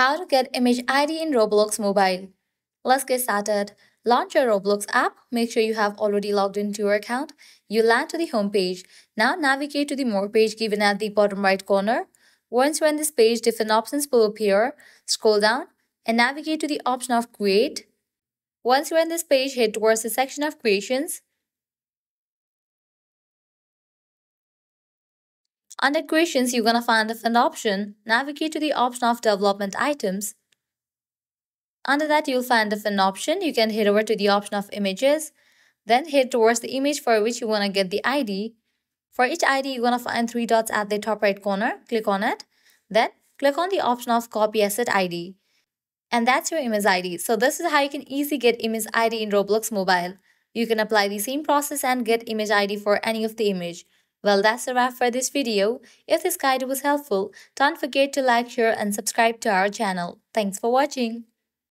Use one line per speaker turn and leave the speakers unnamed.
How to get image ID in Roblox Mobile. Let's get started. Launch your Roblox app. Make sure you have already logged into your account. You land to the home page. Now navigate to the more page given at the bottom right corner. Once you're on this page, different options will appear. Scroll down and navigate to the option of create. Once you're on this page, head towards the section of creations. Under creations, you're gonna find a different option. Navigate to the option of development items. Under that, you'll find a different option. You can head over to the option of images. Then head towards the image for which you wanna get the ID. For each ID, you're gonna find three dots at the top right corner. Click on it. Then click on the option of copy asset ID. And that's your image ID. So this is how you can easily get image ID in Roblox Mobile. You can apply the same process and get image ID for any of the image. Well, that's a wrap for this video. If this guide was helpful, don't forget to like, share and subscribe to our channel. Thanks for watching.